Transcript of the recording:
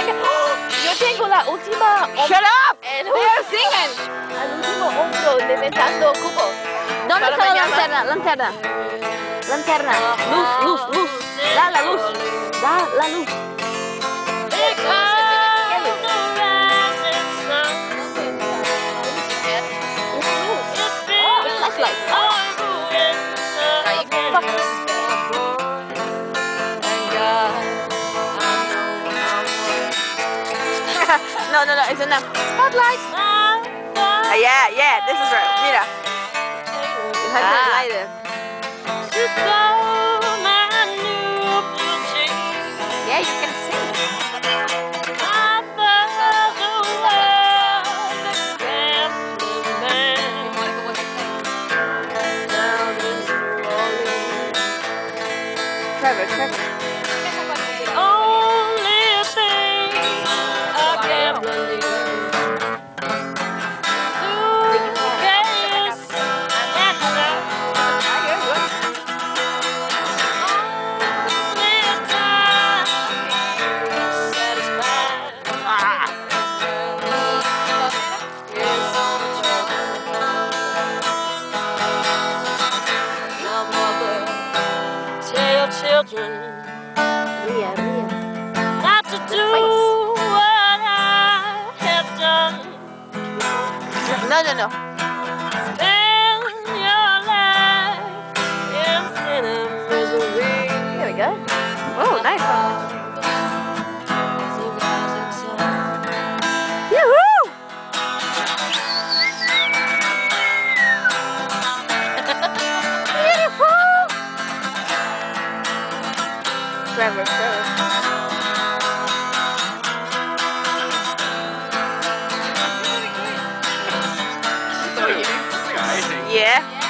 Yo tengo la última. Shut up! El. Al último hombro levantando cubo. ¿Dónde está la lanterna? Lanterna. Lanterna. Luz, luz, luz. Da la luz. Da la luz. No, no, no, it's enough. Spotlight. Ah, yeah, yeah, this is right. Mira. You have to Ah. light it. Yeah, you can sing. Trevor, Trevor. Children not to do what I have done. No, no, no. Spend your life in sin and misery. There we go. Oh, nice one. Trevor, Trevor. Yeah.